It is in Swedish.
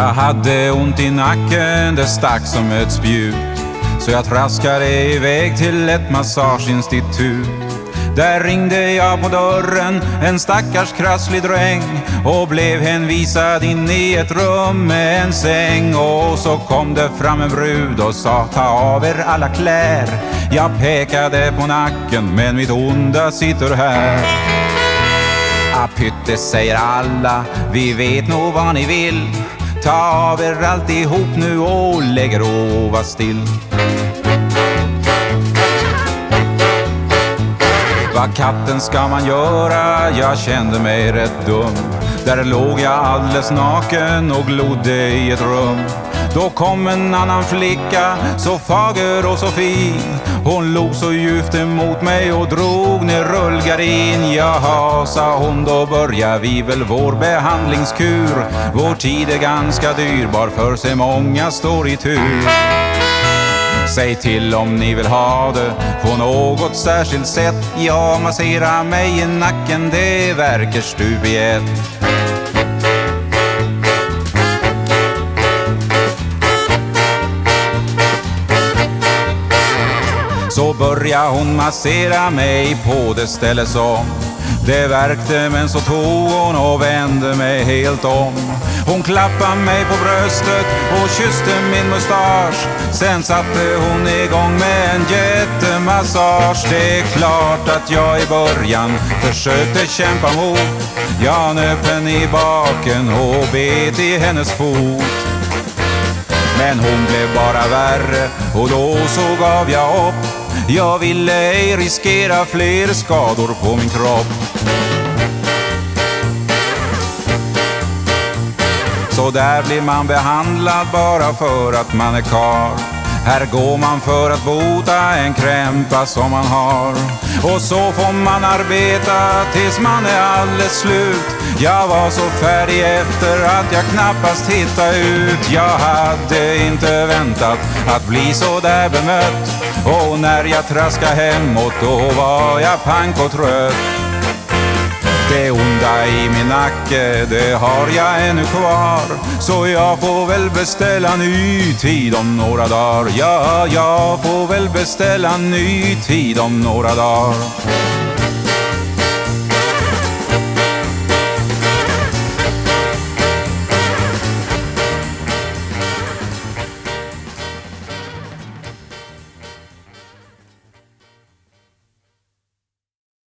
Jag hade ont i nacken, det stack som ett spjut. Så jag traskade iväg till ett massageinstitut. Där ringde jag på dörren, en stackars krasslig dräng och blev hänvisad in i ett rum med en säng. Och så kom det fram en brud och sa ta av er alla klär. Jag pekade på nacken men mitt onda sitter här. Ah, pytte säger alla, vi vet nog vad ni vill. Ta av er alltihop nu och lägg er och var still. Vad katten ska man göra? Jag kände mig rätt dum. Där låg jag alldeles naken och glodde i ett rum. Då kom en annan flicka, så fager och så fin. Hon log så djupt emot mig och drog ner rullgardin. Jaha, sa hon, då börjar vi väl vår behandlingskur. Vår tid är ganska dyrbar för sig många står i tur. Säg till om ni vill ha det på något särskilt sätt. Ja, massera mig i nacken, det verkar stup i ett. Så börja' hon massera mig på det ställe som det verkte men så tog hon och vände mig helt om. Hon klappade mig på bröstet och kysste min mustasch. Sen satte hon igång med en jättemassage. Det är klart att jag i början försökte kämpa mot. Jag nöp henne i baken och bet i hennes fot. Men hon blev bara värre och då så gav jag upp. Jag ville ej riskera fler skador på min kropp. Så där blir man behandlad bara för att man är karl. Här går man för att bota en krämpa som man har. Och så får man arbeta tills man är alldeles slut. Jag var så färdig efter att jag knappast hittade ut. Jag hade inte väntat att bli så där bemött. Och när jag traskade hemåt då var jag pank och trött. Det onda i min nacke, det har jag ännu kvar. Så jag får väl beställa ny tid om några dagar. Ja, jag får väl beställa ny tid om några dagar.